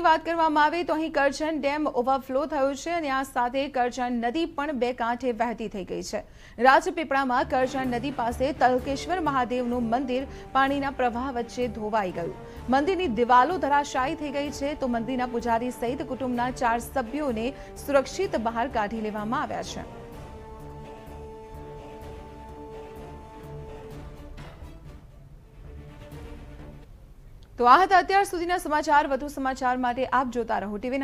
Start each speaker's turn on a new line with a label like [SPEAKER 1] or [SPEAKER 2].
[SPEAKER 1] બનાવની વાત કરવામાં આવે તો અહીં કરજણ ડેમ ઓવરફ્લો થયો છે અને આ સાથે કરજણ નદી પણ બે કાંઠે વહેતી થઈ ગઈ છે રાજપીપળામાં કરજણ નદી પાસે તલકેશ્વર મહાદેવનું મંદિર પાણીના પ્રવાહ વચ્ચે ધોવાઈ ગયું મંદિરની દિવાલો ધરાશાયી થઈ ગઈ છે તો મંદિરના પૂજારી સહિત કુટુંબના ચાર સભ્યોને સુરક્ષિત બહાર કાઢી લેવામાં આવ્યા છે તો આ હતા અત્યાર સુધીના સમાચાર. વધુ સમાચાર માટે આપ જોતા રહો ટીવી